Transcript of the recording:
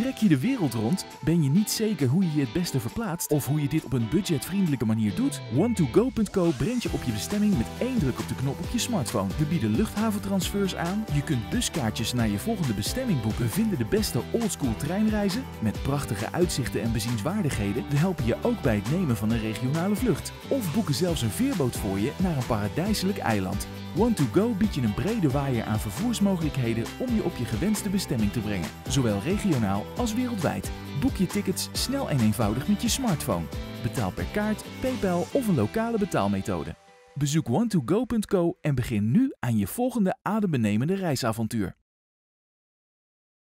Trek je de wereld rond? Ben je niet zeker hoe je je het beste verplaatst of hoe je dit op een budgetvriendelijke manier doet? One2Go.co brengt je op je bestemming met één druk op de knop op je smartphone. We bieden luchthaventransfers aan, je kunt buskaartjes naar je volgende bestemming boeken, vinden de beste oldschool treinreizen met prachtige uitzichten en bezienswaardigheden. We helpen je ook bij het nemen van een regionale vlucht of boeken zelfs een veerboot voor je naar een paradijselijk eiland. One2Go biedt je een brede waaier aan vervoersmogelijkheden om je op je gewenste bestemming te brengen, zowel regionaal als wereldwijd. Boek je tickets snel en eenvoudig met je smartphone. Betaal per kaart, PayPal of een lokale betaalmethode. Bezoek one2go.co en begin nu aan je volgende adembenemende reisavontuur.